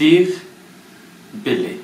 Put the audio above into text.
Steve, Billy,